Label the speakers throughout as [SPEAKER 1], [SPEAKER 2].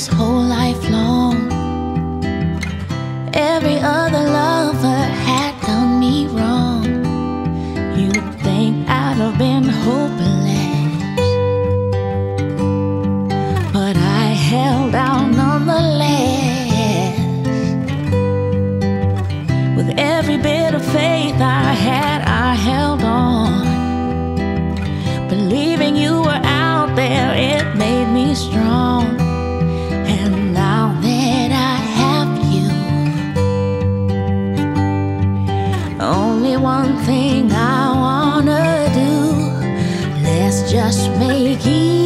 [SPEAKER 1] this whole life long. Every other lover had done me wrong. You'd think I'd have been hopeless, but I held out nonetheless. With every bit of faith I had, only one thing I wanna do. Let's just make easy,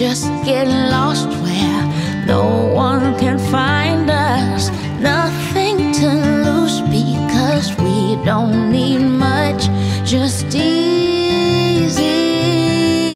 [SPEAKER 1] just get lost where no one can find us. Nothing to lose because we don't need much. Just